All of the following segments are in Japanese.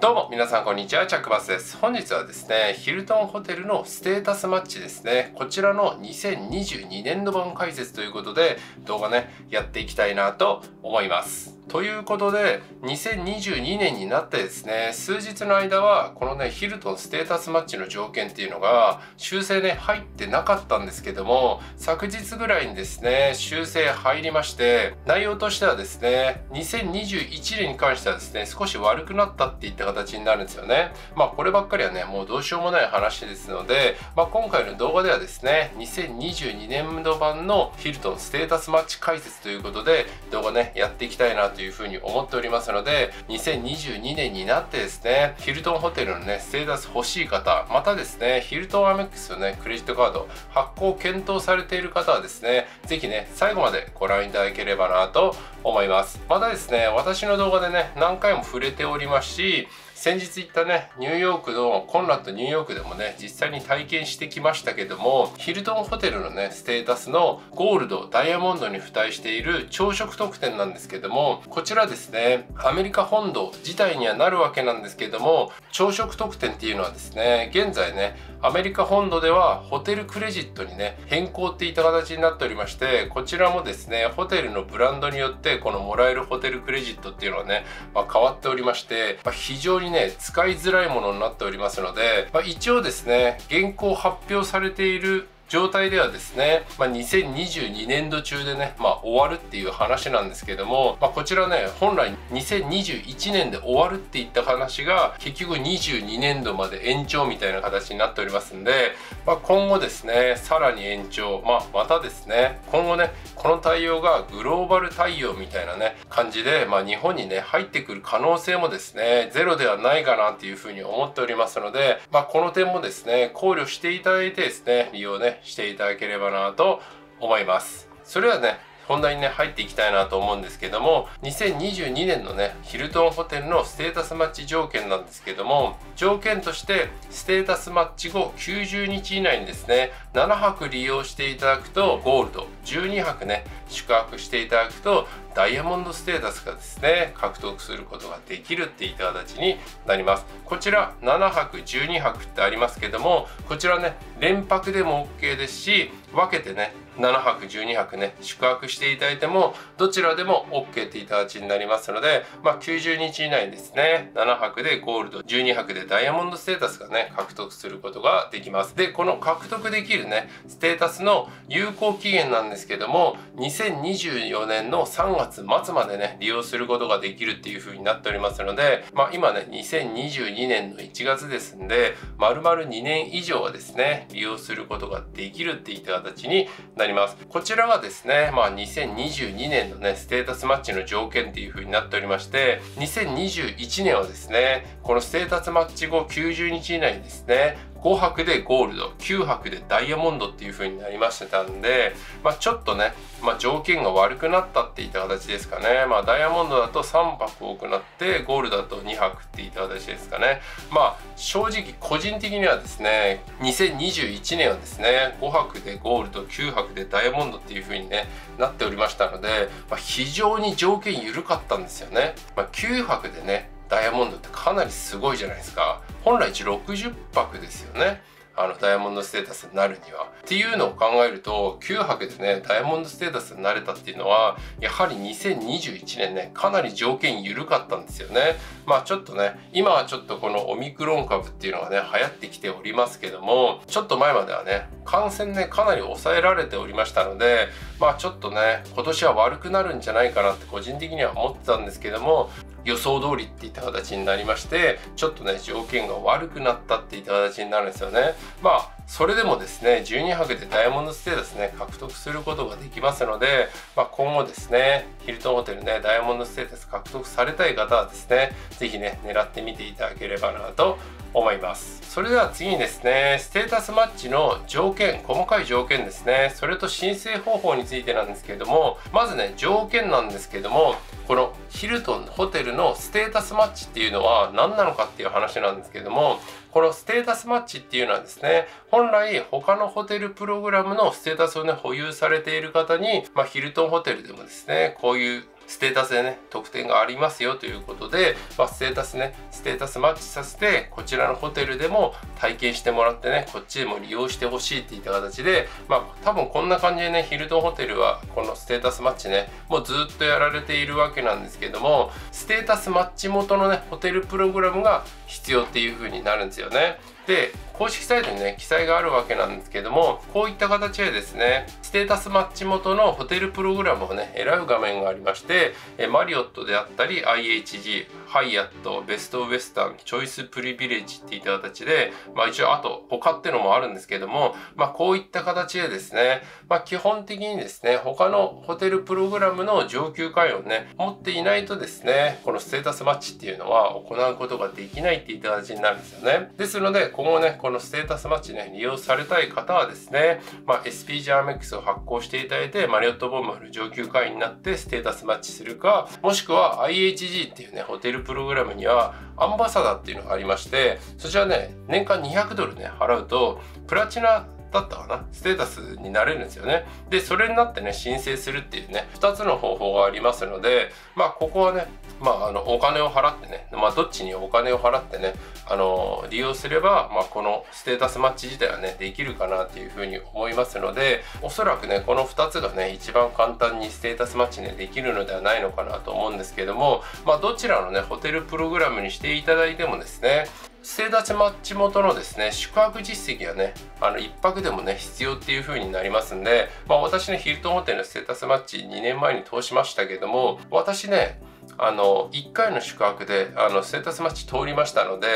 どうも皆さんこんにちはチャックバスです。本日はですねヒルトンホテルのステータスマッチですね。こちらの2022年度版解説ということで動画ねやっていきたいなと思います。ということで2022年になってですね数日の間はこのねヒルトンステータスマッチの条件っていうのが修正ね入ってなかったんですけども昨日ぐらいにですね修正入りまして内容としてはですね2021年に関してはですね少し悪くなったっていった形になるんですよね。まあこればっかりはねもうどうしようもない話ですので、まあ、今回の動画ではですね2022年度版のヒルトンステータスマッチ解説ということで動画ねやっていきたいなとというふうに思っておりますので2022年になってですねヒルトンホテルのねステータス欲しい方またですねヒルトンアメックスのねクレジットカード発行検討されている方はですね是非ね最後までご覧いただければなと思います。またですね私の動画でね何回も触れておりますし先日行ったねニューヨークのコンラッドニューヨークでもね実際に体験してきましたけどもヒルトンホテルのねステータスのゴールドダイヤモンドに付帯している朝食特典なんですけどもこちらですねアメリカ本土自体にはなるわけなんですけども朝食特典っていうのはですね現在ねアメリカ本土ではホテルクレジットにね変更っていった形になっておりましてこちらもですねホテルのブランドによってこのもらえるホテルクレジットっていうのはね、まあ、変わっておりまして、まあ、非常にね使いづらいものになっておりますので、まあ、一応ですね現行発表されている状態ではですね、まあ、2022年度中でね、まあ、終わるっていう話なんですけども、まあ、こちらね本来2021年で終わるっていった話が結局22年度まで延長みたいな形になっておりますんで、まあ、今後ですねさらに延長、まあ、またですね今後ねこの対応がグローバル対応みたいなね感じで、まあ、日本にね入ってくる可能性もですねゼロではないかなっていうふうに思っておりますので、まあ、この点もですね考慮していただいてですね利用ねしていただければなと思います。それではね本題にね入っていきたいなと思うんですけども2022年のねヒルトンホテルのステータスマッチ条件なんですけども条件としてステータスマッチ後90日以内にですね7泊利用していただくとゴールド12泊ね宿泊していただくとダイヤモンドステータスがですね獲得することができるっていった形になります。こちら7泊12泊ってありますけどもこちらね連泊でも OK ですし分けてね7泊12泊ね宿泊していただいてもどちらでも OK っていった形になりますので、まあ、90日以内ですね。7泊でゴールド12泊でダイヤモンドステータスがね獲得することができます。でこの獲得できるねステータスの有効期限なんですけども2024年の3月末までね利用することができるっていう風になっておりますので、まあ、今ね2022年の1月ですんで丸々2年以上はですね利用することができるっていった形になります。こちらがですねまあ2022年のねステータスマッチの条件っていう風になっておりまして2021年はですねこのステータスマッチ後90日以内にですね5泊でゴールド9泊でダイヤモンドっていう風になりましたんで、まあ、ちょっとね、まあ、条件が悪くなったっていった形ですかね、まあ、ダイヤモンドだと3泊多くなってゴールドだと2泊っていった形ですかね。まあ正直個人的にはですね2021年はですね5泊でゴールド9泊でダイヤモンドっていう風にねなっておりましたので、まあ、非常に条件緩かったんですよね、まあ、9泊でねダイヤモンドってかなりすごいじゃないですか本来値60泊ですよねあのダイヤモンドステータスになるには。っていうのを考えると9泊でねダイヤモンドステータスになれたっていうのはやはり2021年ねかなり条件緩かったんですよね。まあちょっとね今はちょっとこのオミクロン株っていうのがね流行ってきておりますけどもちょっと前まではね感染ねかなり抑えられておりましたのでまあちょっとね今年は悪くなるんじゃないかなって個人的には思ってたんですけども予想通りっていった形になりましてちょっとね条件が悪くなったっていった形になるんですよね。まあそれでもですね12泊でダイヤモンドステータスね獲得することができますので、まあ、今後ですねヒルトンホテルねダイヤモンドステータス獲得されたい方はですね是非ね狙ってみていただければなと思います。それでは次にですねステータスマッチの条件細かい条件ですね。それと申請方法についてなんですけれどもまずね条件なんですけれどもこのヒルトンホテルのステータスマッチっていうのは何なのかっていう話なんですけれどもこのステータスマッチっていうのはですね本来他のホテルプログラムのステータスをね保有されている方に、まあ、ヒルトンホテルでもですねこういうステータスでね特典がありますよということで、まあ、ステータスねステータスマッチさせてこちらのホテルでも体験してもらってねこっちでも利用してほしいっていった形でまあ多分こんな感じでねヒルトンホテルはこのステータスマッチねもうずっとやられているわけなんですけどもステータスマッチ元のねホテルプログラムが必要っていう風になるんですよね。で公式サイトにね記載があるわけなんですけどもこういった形でですねステータスマッチ元のホテルプログラムをね選ぶ画面がありましてマリオットであったり IHG ハイアットベストウエスタンチョイスプリビレッジっていった形でまあ一応あと他ってのもあるんですけどもまあこういった形でですねまあ基本的にですね他のホテルプログラムの上級会をね持っていないとですねこのステータスマッチっていうのは行うことができないっていった形になるんですよね。ですので今後ねここのステータスマッチね、利用されたい方はですね、まあ、SP ジャーメックスを発行していただいて、マリオットボンバル上級会員になってステータスマッチするか、もしくは IHG っていうね、ホテルプログラムにはアンバサダーっていうのがありまして、そちらね、年間200ドルね、払うと、プラチナだったかな？ステータスになれるんですよね。で、それになってね、申請するっていうね、2つの方法がありますので、まあ、ここはね、まあ、あの、お金を払ってね、まあ、どっちにお金を払ってね、あの、利用すれば、まあ、このステータスマッチ自体はね、できるかなっていうふうに思いますので、おそらくね、この2つがね、一番簡単にステータスマッチね、できるのではないのかなと思うんですけども、まあ、どちらのね、ホテルプログラムにしていただいてもですね、ステータスマッチ元のですね、宿泊実績はね、あの、1泊でもね、必要っていう風になりますんで、まあ私ね、ヒルトンホテルのステータスマッチ2年前に通しましたけども、私ね、あの1回の宿泊であのステータスマッチ通りましたので、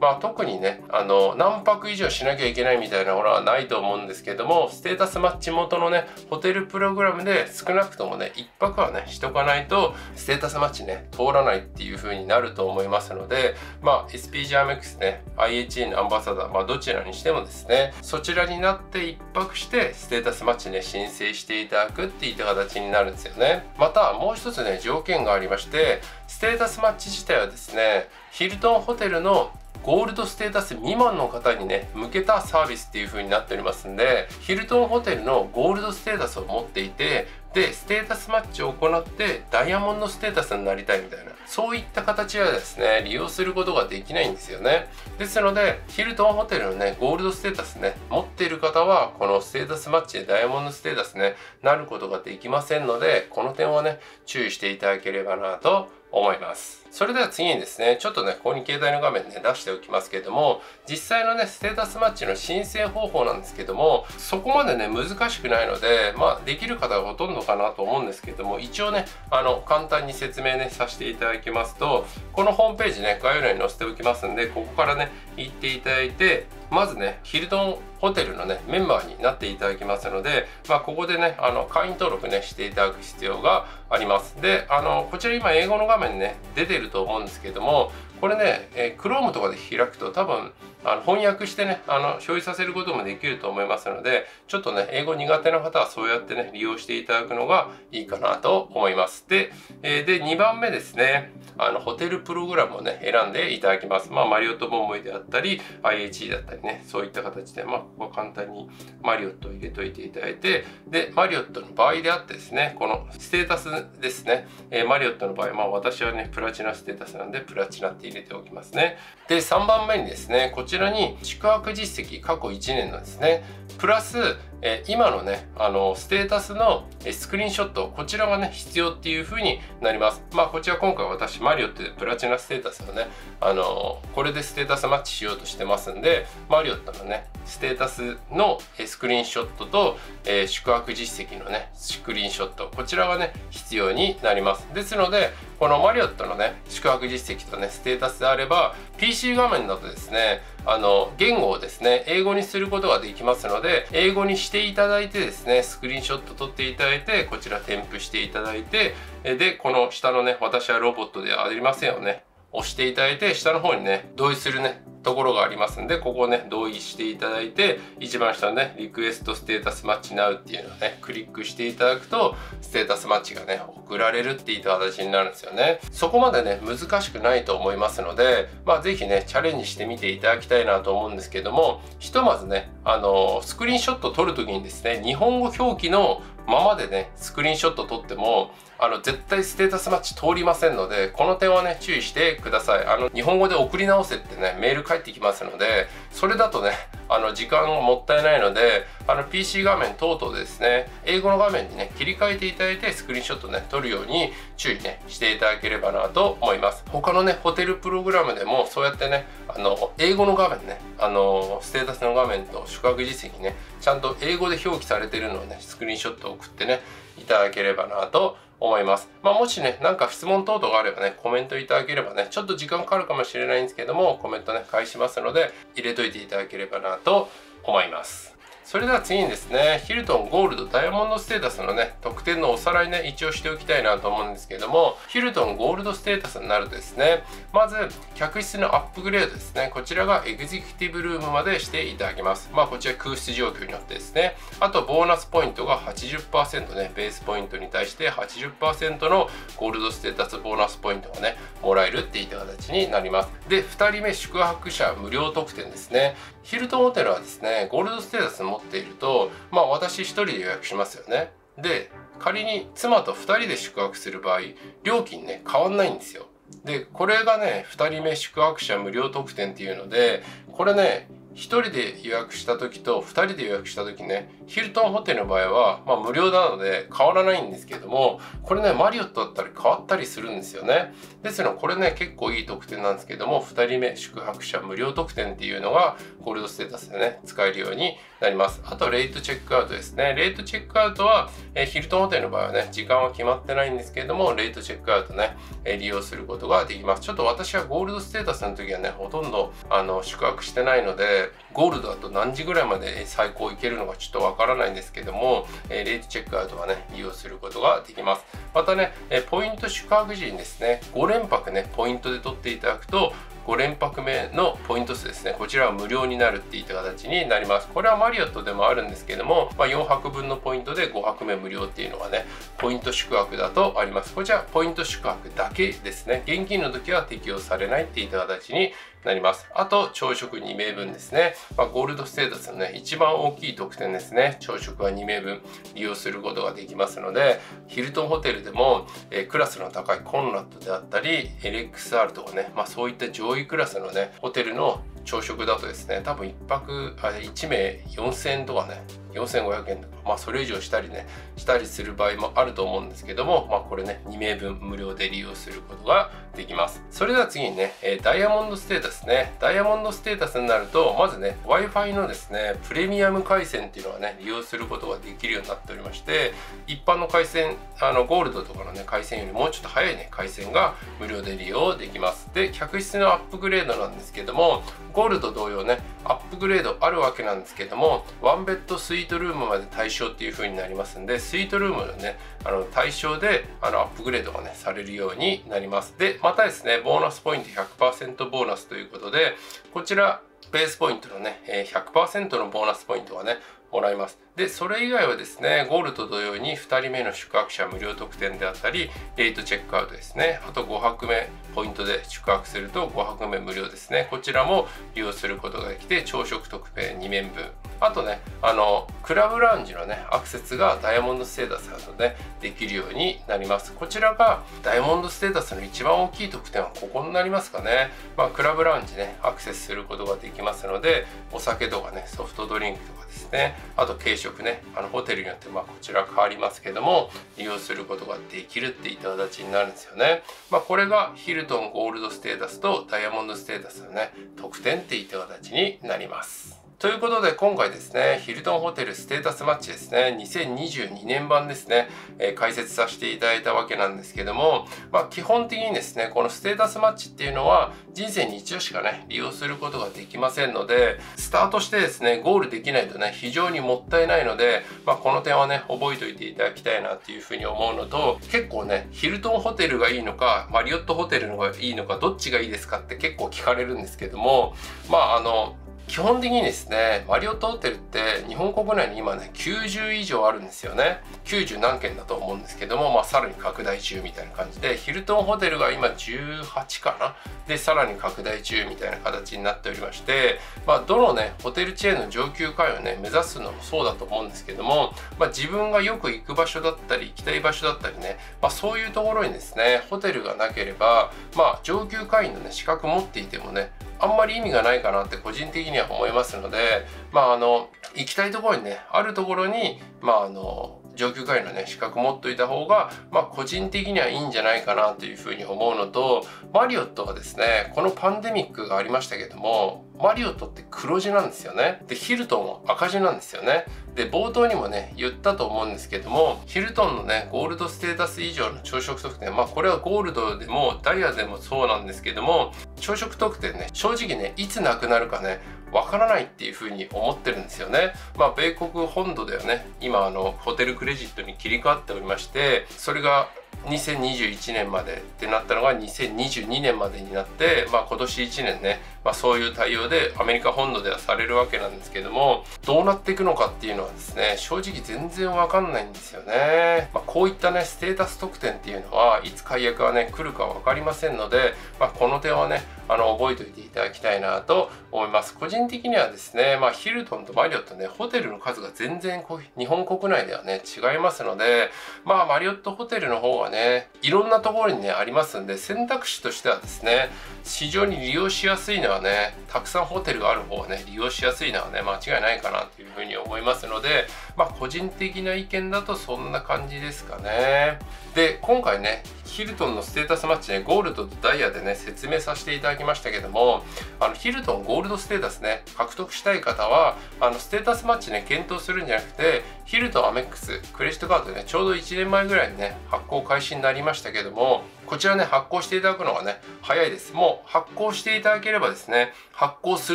まあ、特にねあの何泊以上しなきゃいけないみたいなものはないと思うんですけどもステータスマッチ元のねホテルプログラムで少なくともね1泊はねしとかないとステータスマッチね通らないっていう風になると思いますのでまあ SPGRMX ね IHA のアンバサダー、まあ、どちらにしてもですねそちらになって1泊してステータスマッチね申請していただくっていった形になるんですよね。またもう一つね条件がありましてステータスマッチ自体はですねヒルトンホテルのゴールドステータス未満の方にね向けたサービスっていう風になっておりますんでヒルトンホテルのゴールドステータスを持っていてでステータスマッチを行ってダイヤモンドステータスになりたいみたいなそういった形はですね利用することができないんですよねですのでヒルトンホテルのねゴールドステータスね持っている方はこのステータスマッチでダイヤモンドステータスねなることができませんのでこの点はね注意していただければなと思います。それでは次にですね、ちょっとね、ここに携帯の画面ね、出しておきますけれども、実際のね、ステータスマッチの申請方法なんですけども、そこまでね、難しくないので、まあ、できる方がほとんどかなと思うんですけども、一応ね、あの、簡単に説明ね、させていただきますと、このホームページね、概要欄に載せておきますんで、ここからね、行っていただいて、まずね、ヒルトンホテルのね、メンバーになっていただきますので、まあ、ここでね、あの、会員登録ね、していただく必要があります。で、あの、こちら今英語の画面ね、出てると思うんですけども、これね、えー、Chrome とかで開くと多分あの翻訳してね、あの表示させることもできると思いますので、ちょっとね、英語苦手な方はそうやってね、利用していただくのがいいかなと思います。で、えー、で2番目ですね、あのホテルプログラムをね、選んでいただきます。まあ、マリオットボンボイであったり、IHE だったりね、そういった形で、まあ、ここは簡単にマリオットを入れといていただいて、で、マリオットの場合であってですね、このステータスですね、えー、マリオットの場合、まあ、私はね、プラチナステータスなんで、プラチナって入れておきますね。で、3番目にですね、こちらに宿泊実績過去1年のですね、プラス、え今のね、あの、ステータスのスクリーンショット、こちらがね、必要っていう風になります。まあ、こちら今回私、マリオットでプラチナステータスをね、あの、これでステータスマッチしようとしてますんで、マリオットのね、ステータスのスクリーンショットと、えー、宿泊実績のね、スクリーンショット、こちらがね、必要になります。ですので、このマリオットのね、宿泊実績とね、ステータスであれば、PC 画面だとですね、あの、言語をですね、英語にすることができますので、英語にししていただいてですね、スクリーンショット撮っていただいて、こちら添付していただいて、で、この下のね、私はロボットではありませんよね。押していただいて、下の方にね、同意するね、ところがありますんで、ここをね、同意していただいて、一番下のね、リクエストステータスマッチナウっていうのをね、クリックしていただくと、ステータスマッチがね、送られるっていった形になるんですよね。そこまでね、難しくないと思いますので、まあ、ぜひね、チャレンジしてみていただきたいなと思うんですけども、ひとまずね、あの、スクリーンショット撮るときにですね、日本語表記のままでねスクリーンショット撮ってもあの絶対ステータスマッチ通りませんのでこの点はね注意してくださいあの日本語で送り直せってねメール返ってきますのでそれだとねあの時間がもったいないのであの PC 画面等々ですね英語の画面にね切り替えていただいてスクリーンショットね撮るように注意ねしていただければなと思います他のねホテルプログラムでもそうやってねあの英語の画面ねあのステータスの画面と宿泊実績ねちゃんと英語で表記されてるのをねスクリーンショットを送ってねいただければなと思います。思いまあ、もしね、なんか質問等々があればね、コメントいただければね、ちょっと時間かかるかもしれないんですけども、コメントね、返しますので、入れといていただければなと思います。それでは次にですね、ヒルトンゴールドダイヤモンドステータスのね、特典のおさらいね、一応しておきたいなと思うんですけども、ヒルトンゴールドステータスになるとですね、まず、客室のアップグレードですね、こちらがエグゼクティブルームまでしていただきます。まあ、こちら空室状況によってですね、あと、ボーナスポイントが80%ね、ベースポイントに対して80%のゴールドステータスボーナスポイントがね、もらえるっていった形になります。で、2人目、宿泊者無料特典ですね。ヒルトンホテルはですね、ゴールドステータス持っていると、まあ私1人で予約しますよね。で、仮に妻と2人で宿泊する場合、料金ね、変わんないんですよ。で、これがね、2人目宿泊者無料特典っていうので、これね、1人で予約した時と2人で予約した時ねヒルトンホテルの場合は、まあ、無料なので変わらないんですけどもこれねマリオットだったら変わったりするんですよね。ですのでこれね結構いい特典なんですけども2人目宿泊者無料特典っていうのがゴールドステータスでね使えるようになります。あとレイトチェックアウトですね。レイトチェックアウトは、え、ヒルトンホテルの場合はね時間は決まってないんですけどもレイトチェックアウトね、え、利用することができます。ちょっと私はゴールドステータスの時はねほとんどあの宿泊してないのでゴールドだと何時ぐらいまで最高いけるのかちょっとわからないんですけども、えレートチェックアウトはね、利用することができます。またね、えポイント宿泊時にですね、5連泊ね、ポイントで取っていただくと、5連泊目のポイント数ですね。こちらは無料になるっていった形になります。これはマリオットでもあるんですけども、まあ、4泊分のポイントで5泊目無料っていうのがねポイント宿泊だとあります。こちらポイント宿泊だけですね。現金の時は適用されないっていった形になります。あと、朝食2名分ですね。まあ、ゴールドステータスのね、一番大きい特典ですね。朝食は2名分利用することができますので、ヒルトンホテルでも、えー、クラスの高いコンラッドであったり、LXR とかね、まあ、そういった上位クラスのね、ホテルの朝食だとですね、多分1泊、あ1名4000円とかね、4500円とか、まあそれ以上したりね、したりする場合もあると思うんですけども、まあこれね、2名分無料で利用することができます。それでは次にね、えダイヤモンドステータスね。ダイヤモンドステータスになると、まずね、Wi-Fi のですね、プレミアム回線っていうのはね、利用することができるようになっておりまして、一般の回線、あの、ゴールドとかのね、回線よりもうちょっと早いね、回線が無料で利用できます。で、客室のアップグレードなんですけども、ゴールド同様ね、アップグレードあるわけなんですけども、ワンベッドスイートルームまで対象っていう風になりますんで、スイートルームのね、あの対象であのアップグレードがね、されるようになります。で、またですね、ボーナスポイント100%ボーナスということで、こちら、ベースポイントのね、100%のボーナスポイントがね、もらいます。で、それ以外はですね、ゴールと同様に2人目の宿泊者無料特典であったり、レートチェックアウトですね。あと5泊目ポイントで宿泊すると5泊目無料ですね。こちらも利用することができて、朝食特典2面分。あとね、あの、クラブラウンジのね、アクセスがダイヤモンドステータスなどでできるようになります。こちらがダイヤモンドステータスの一番大きい特典はここになりますかね。まあ、クラブラウンジね、アクセスすることができますので、お酒とかね、ソフトドリンクとかですね、あと軽食ね、あのホテルによってまあこちら変わりますけども、利用することができるっていった形になるんですよね。まあ、これがヒルトンゴールドステータスとダイヤモンドステータスのね、特典っていった形になります。ということで今回ですね、ヒルトンホテルステータスマッチですね、2022年版ですね、えー、解説させていただいたわけなんですけども、まあ基本的にですね、このステータスマッチっていうのは人生に一度しかね、利用することができませんので、スタートしてですね、ゴールできないとね、非常にもったいないので、まあこの点はね、覚えておいていただきたいなっていうふうに思うのと、結構ね、ヒルトンホテルがいいのか、マリオットホテルのがいいのか、どっちがいいですかって結構聞かれるんですけども、まああの、基本的にですねマリオットホテルって日本国内に今ね90以上あるんですよね。90何件だと思うんですけども、まあ、さらに拡大中みたいな感じで。ヒルトンホテルが今18かな。でさらに拡大中みたいな形になっておりまして、まあ、どのねホテルチェーンの上級会をね目指すのもそうだと思うんですけども、まあ、自分がよく行く場所だったり行きたい場所だったりね、まあ、そういうところにですねホテルがなければ、まあ、上級会員のね資格持っていてもねあんまり意味がないかなって個人的には思いますので、まあ、あの行きたいところにねあるところに、まあ、あの上級会のね資格持っといた方がまあ個人的にはいいんじゃないかなというふうに思うのとマリオットはですねこのパンデミックがありましたけどもマリオットって黒字なんですよね。で、ヒルトンは赤字なんですよね。で、冒頭にもね、言ったと思うんですけども、ヒルトンのね、ゴールドステータス以上の朝食特典、まあこれはゴールドでもダイヤでもそうなんですけども、朝食特典ね、正直ね、いつなくなるかね、わからないっていうふうに思ってるんですよね。まあ、米国本土ではね、今あの、ホテルクレジットに切り替わっておりまして、それが2021年までってなったのが2022年までになって、まあ、今年1年ね、まあ、そういう対応でアメリカ本土ではされるわけなんですけどもどうなっていくのかっていうのはですね正直全然わかんないんですよね、まあ、こういったねステータス特典っていうのはいつ解約がね来るか分かりませんので、まあ、この点はねあの覚えておいていただきたいなと思います。個人的にはですね、まあ、ヒルトンとマリオットねホテルの数が全然こう日本国内ではね違いますのでまあマリオットホテルの方はねいろんなところにねありますんで選択肢としてはですね非常に利用しやすいのははねたくさんホテルがある方はね利用しやすいのはね間違いないかなというふうに思いますのでまあ個人的な意見だとそんな感じですかね。で今回ねヒルトンのステータスマッチねゴールドとダイヤでね説明させていただきましたけどもあのヒルトンゴールドステータスね獲得したい方はあのステータスマッチね検討するんじゃなくてヒルトンアメックスクレジットカードねちょうど1年前ぐらいにね発行開始になりましたけどもこちらね、発行していただくのがね、早いです。もう発行していただければですね、発行す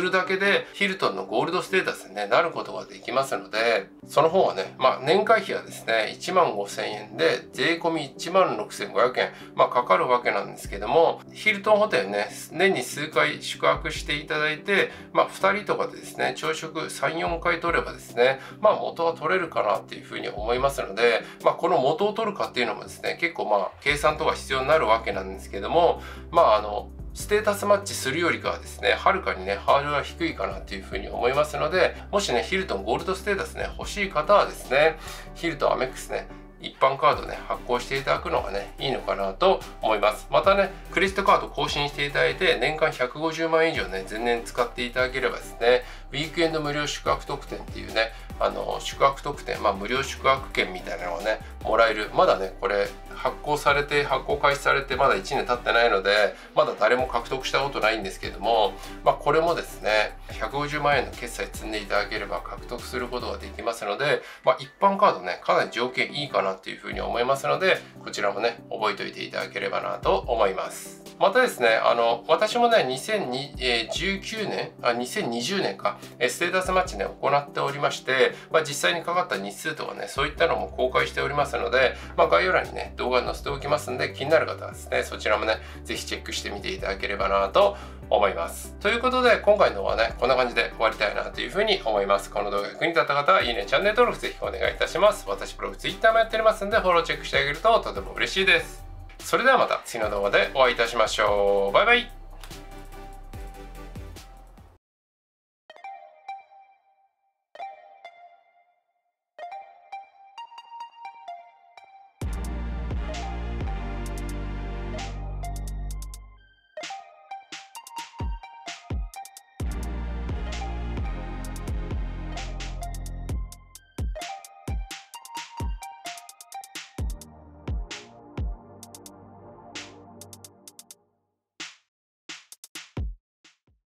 るだけでヒルトンのゴールドステータスに、ね、なることができますので、その方はね、まあ年会費はですね、1万5000円で、税込1万6500円、まあかかるわけなんですけども、ヒルトンホテルね、年に数回宿泊していただいて、まあ2人とかでですね、朝食3、4回取ればですね、まあ元は取れるかなっていうふうに思いますので、まあこの元を取るかっていうのもですね、結構まあ計算とか必要になるわけなんですけどもまああのステータスマッチするよりかはですね、はるかにね、ハードルは低いかなっていうふうに思いますので、もしね、ヒルトンゴールドステータスね、欲しい方はですね、ヒルトンアメックスね、一般カードね、発行していただくのがね、いいのかなと思います。またね、クレジットカード更新していただいて、年間150万円以上ね、前年使っていただければですね、ウィークエンド無料宿泊特典っていうね、あの宿泊特典、まあ、無料宿泊券みたいなのがねもらえる。まだねこれ発行されて発行開始されてまだ1年経ってないのでまだ誰も獲得したことないんですけども、まあ、これもですね150万円の決済積んでいただければ獲得することができますので、まあ、一般カードねかなり条件いいかなっていうふうに思いますのでこちらもね覚えておいていただければなと思います。またですねあの私もね2019年あ2020年かステータスマッチね行っておりましてまあ、実際にかかった日数とかね、そういったのも公開しておりますので、まあ、概要欄にね、動画載せておきますんで、気になる方はですね、そちらもね、ぜひチェックしてみていただければなと思います。ということで、今回の動画はね、こんな感じで終わりたいなというふうに思います。この動画が役に立った方は、いいね、チャンネル登録ぜひお願いいたします。私、ブログ、Twitter もやっておりますんで、フォローチェックしてあげるととても嬉しいです。それではまた次の動画でお会いいたしましょう。バイバイ